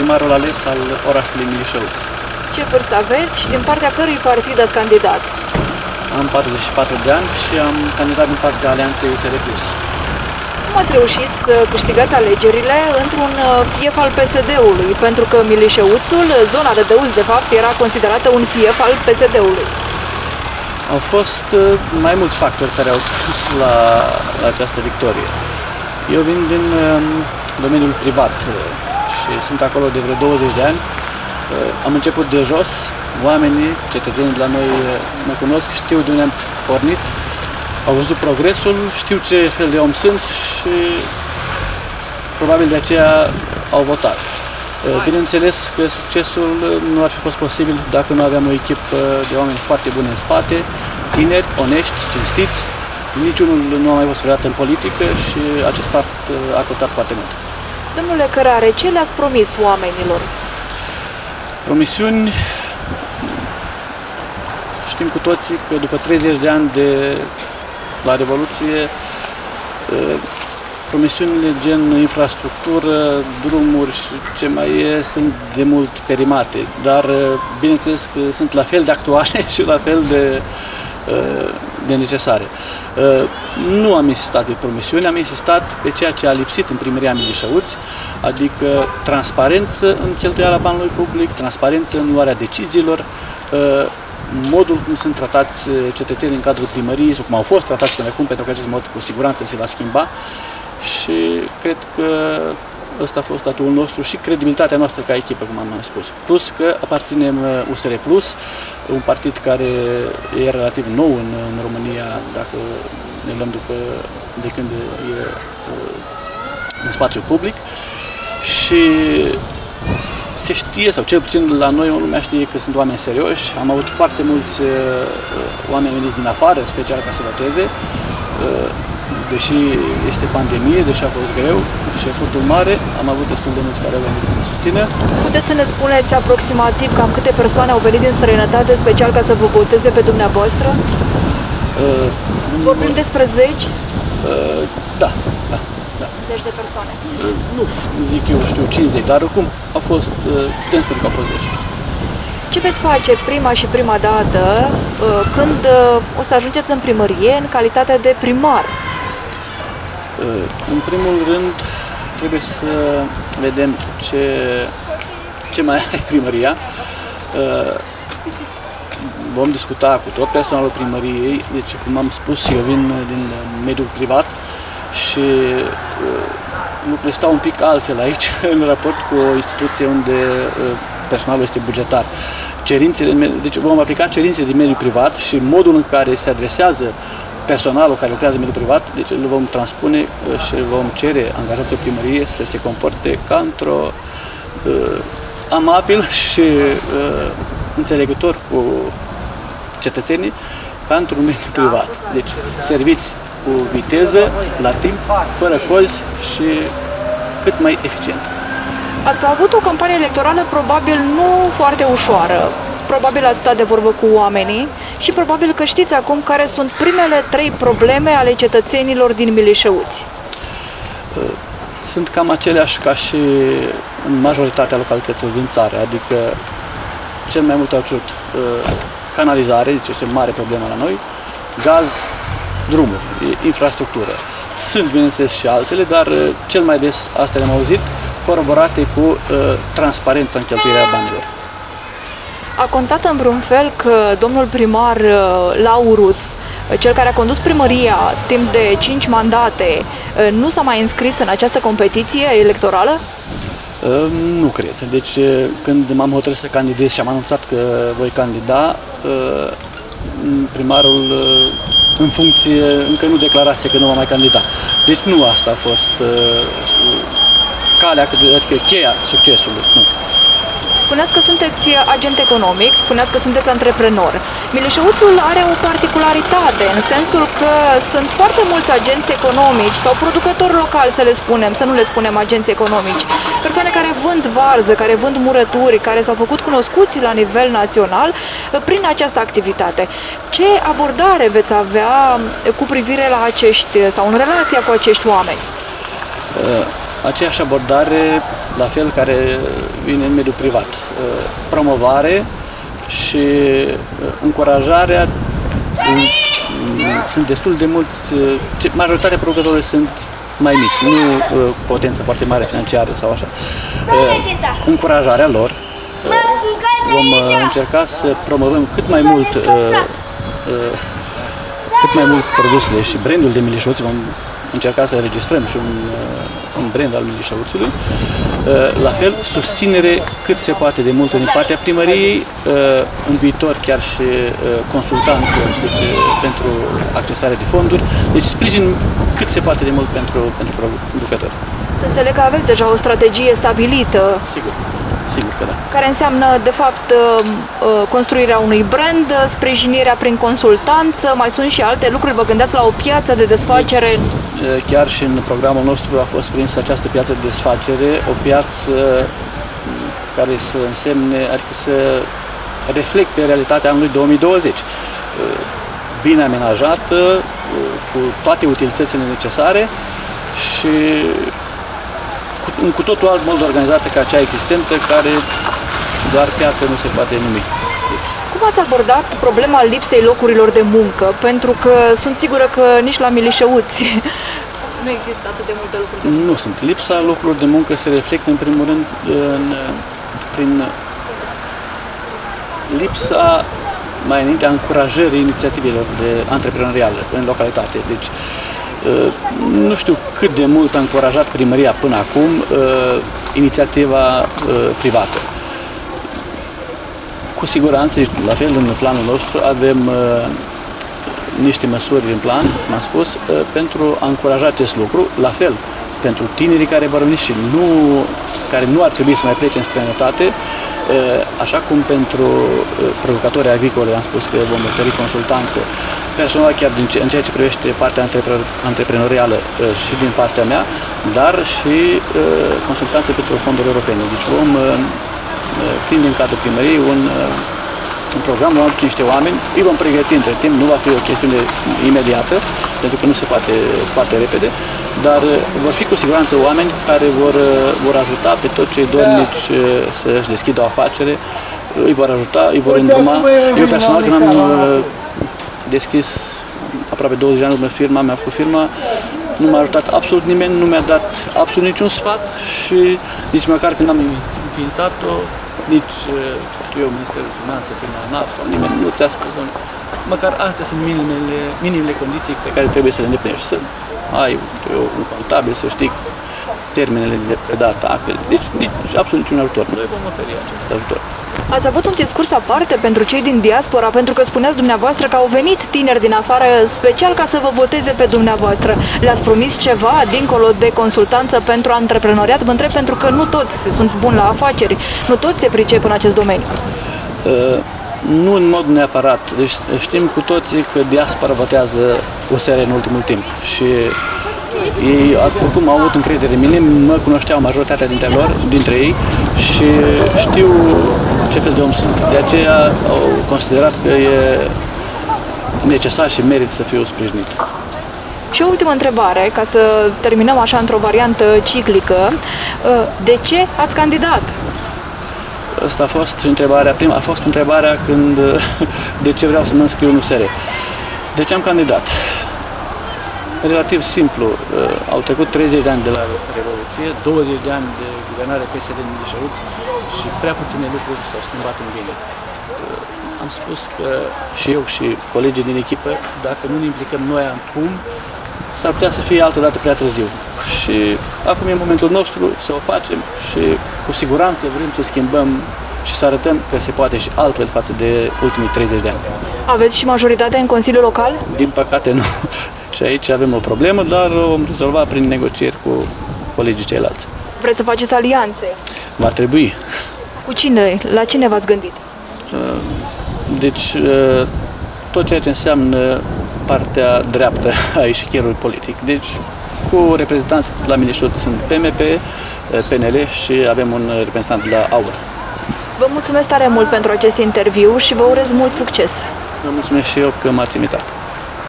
primarul ales al orașului Milișăuț. Ce vârstă aveți și din partea cărui partid ați candidat? Am 44 de ani și am candidat din partea Alianței USR+. Cum ați reușit să câștigați alegerile într-un uh, fief al PSD-ului? Pentru că Milișeuțul, zona de Dăuzi, de fapt, era considerată un fief al PSD-ului. Au fost uh, mai mulți factori care au dus la, la această victorie. Eu vin din um, domeniul privat uh, și sunt acolo de vreo 20 de ani. Am început de jos, oamenii, cetățenii de la noi mă cunosc, știu de unde am pornit, au văzut progresul, știu ce fel de om sunt și probabil de aceea au votat. Bineînțeles că succesul nu ar fi fost posibil dacă nu aveam o echipă de oameni foarte buni în spate, tineri, onești, cinstiți. Niciunul nu a mai fost vreodată în politică și acest fapt a contat foarte mult. Domnule Cărare, ce le-ați promis oamenilor? Promisiuni știm cu toții că după 30 de ani de la Revoluție, promisiunile gen infrastructură, drumuri și ce mai e sunt de mult perimate, dar bineînțeles că sunt la fel de actuale și la fel de, de necesare. Nu am insistat pe promisiuni, am insistat pe ceea ce a lipsit în primăria Milișăuți, adică transparență în cheltuiala banului public, transparență în luarea deciziilor, modul cum sunt tratați uh, cetățenii în cadrul primăriei sau cum au fost tratați până acum, pentru că acest mod cu siguranță se va schimba și cred că ăsta a fost statul nostru și credibilitatea noastră ca echipă, cum am mai spus. Plus că aparținem USR uh, Plus, un partid care e relativ nou în, în România, dacă ne luăm după de când e uh, în spațiu public și se știe, sau cel puțin la noi lumea știe că sunt oameni serioși. Am avut foarte mulți uh, oameni veniți din afară, special ca să voteze. Uh, deși este pandemie, deși a fost greu și efortul mare, am avut destul de mulți care au venit să ne susțină. Puteți să ne spuneți aproximativ cam câte persoane au venit din străinătate special ca să vă voteze pe dumneavoastră? Uh, Vorbim despre zeci? Uh, da, da zeci de persoane? Nu zic eu, știu, 50, dar oricum a fost, putem spune că a fost 10. Ce veți face prima și prima dată uh, când uh, o să ajungeți în primărie în calitate de primar? Uh, în primul rând trebuie să vedem ce, ce mai are primăria. Vom discuta cu tot personalul primăriei, deci cum am spus, eu vin din mediul privat, și uh, lucrurile stau un pic altfel aici în raport cu o instituție unde uh, personalul este bugetar. Cerințele, deci vom aplica cerințele din mediul privat și modul în care se adresează personalul care lucrează în mediul privat, deci îl vom transpune uh, și vom cere angajații primărie să se comporte ca într-o uh, amabil și uh, înțelegător cu cetățenii ca într-un mediu privat. Deci serviți cu viteză, la timp, fără cozi și cât mai eficient. Ați avut o campanie electorală probabil nu foarte ușoară. Probabil ați stat de vorbă cu oamenii și probabil că știți acum care sunt primele trei probleme ale cetățenilor din Milișeuți. Sunt cam aceleași ca și în majoritatea localităților din țară, adică cel mai mult au cerut uh, canalizare, deci este o mare problemă la noi, gaz, drumuri, infrastructură. Sunt, bineînțeles, și altele, dar uh, cel mai des, astea le-am auzit, coroborate cu uh, transparența în cheltuirea banilor. A contat în vreun fel că domnul primar uh, Laurus, uh, cel care a condus primăria timp de 5 mandate, nu s-a mai înscris în această competiție electorală? Nu cred. Deci când m-am hotărât să candidez și am anunțat că voi candida, primarul în funcție, încă nu declarase că nu va mai candida. Deci nu asta a fost uh, calea, adică cheia succesului. Nu. Spuneați că sunteți agent economic, spuneați că sunteți antreprenor. Mileșeuțul are o particularitate, în sensul că sunt foarte mulți agenți economici sau producători locali, să le spunem, să nu le spunem agenți economici. Persoane care vând varză, care vând murături, care s-au făcut cunoscuți la nivel național prin această activitate. Ce abordare veți avea cu privire la acești, sau în relația cu acești oameni? Uh, aceeași abordare, la fel care vine în mediul privat. Uh, promovare și uh, încurajarea sunt destul de mulți, majoritatea producătorilor sunt mai mici, nu potență foarte mare financiară sau așa. Încurajarea lor vom încerca să promovăm cât mai mult cât mai mult produsele și brandul de milișoți vom încerca să înregistrăm și un, uh, un brand al milișăuțului. Uh, la fel, susținere cât se poate de mult din partea primăriei, uh, în viitor chiar și consultanță deci, pentru accesarea de fonduri, deci sprijin cât se poate de mult pentru, pentru producători. Să înțeleg că aveți deja o strategie stabilită. Sigur. Sigur că da. Care înseamnă, de fapt, uh, uh, construirea unui brand, sprijinirea prin consultanță, mai sunt și alte lucruri. Vă gândeați la o piață de desfacere? Uh, chiar și în programul nostru a fost prins această piață de desfacere, o piață care să însemne, adică să reflecte realitatea anului 2020. Bine amenajată, cu toate utilitățile necesare și un cu totul alt mod organizată ca cea existentă, care doar piață nu se poate numi. Cum ați abordat problema lipsei locurilor de muncă? Pentru că sunt sigură că nici la milișăuți nu există atât de multe locuri de muncă. Nu sunt. Lipsa locurilor de muncă se reflectă în primul rând în, prin lipsa mai înainte a încurajării inițiativelor de antreprenoriale în localitate. Deci Uh, nu știu cât de mult a încurajat primăria până acum uh, inițiativa uh, privată. Cu siguranță, la fel în planul nostru, avem niște măsuri în plan, m-am spus, pentru a încuraja acest lucru. La fel, pentru tinerii care vor veni și nu, care nu ar trebui să mai plece în străinătate, așa cum pentru producătorii agricole am spus că vom oferi consultanță personal chiar din ce, în ceea ce privește partea antreprenorială și din partea mea, dar și consultanță pentru fonduri europene. Deci vom prinde în cadrul primăriei un, un program, vom aduce niște oameni, îi vom pregăti între timp, nu va fi o chestiune imediată, pentru că nu se poate foarte repede, dar vor fi cu siguranță oameni care vor, vor ajuta pe toți cei dornici să-și deschidă o afacere, îi vor ajuta, îi vor îndruma. Eu personal, când am deschis aproape 20 de ani urmă firma, mi-a făcut firma, nu m-a ajutat absolut nimeni, nu mi-a dat absolut niciun sfat și nici măcar când am înființat-o, nici, știu eu, Ministerul Finanțe, prin ANAF sau nimeni nu ți-a spus, domnule, măcar astea sunt minimele, minimele condiții pe care trebuie să le îndeplinești. Să ai eu, un contabil, să știi termenele de predat actele. Deci, nici absolut niciun ajutor. Noi vom oferi acest ajutor. Ați avut un discurs aparte pentru cei din diaspora, pentru că spuneați dumneavoastră că au venit tineri din afară special ca să vă voteze pe dumneavoastră. Le-ați promis ceva dincolo de consultanță pentru antreprenoriat? Vă întreb pentru că nu toți sunt buni la afaceri, nu toți se pricep în acest domeniu. Uh, nu în mod neapărat. Deci știm cu toții că diaspora votează USR în ultimul timp și ei oricum au avut încredere în mine, mă cunoșteau majoritatea dintre lor, dintre ei și știu ce fel de om sunt. De aceea au considerat că e necesar și merit să fiu sprijinit. Și o ultimă întrebare, ca să terminăm așa într-o variantă ciclică. De ce ați candidat? Asta a fost întrebarea, prima a fost întrebarea când de ce vreau să mă înscriu în USR. De ce am candidat? Relativ simplu. Uh, au trecut 30 de ani de la Revoluție, 20 de ani de guvernare PSD în Milișăuț și prea puține lucruri s-au schimbat în bine. Uh, am spus că și eu și colegii din echipă, dacă nu ne implicăm noi acum, s-ar putea să fie altă dată prea târziu. Și acum e momentul nostru să o facem și cu siguranță vrem să schimbăm și să arătăm că se poate și altfel față de ultimii 30 de ani. Aveți și majoritatea în Consiliul Local? Din păcate nu. Și aici avem o problemă, dar o vom rezolva prin negocieri cu colegii ceilalți. Vreți să faceți alianțe? Va trebui. Cu cine? La cine v-ați gândit? Uh, deci, uh, tot ceea ce înseamnă partea dreaptă a eșichierului politic. Deci, cu reprezentanți la Minișot sunt PMP, uh, PNL și avem un reprezentant la AUR. Vă mulțumesc tare mult pentru acest interviu și vă urez mult succes! Vă mulțumesc și eu că m-ați invitat.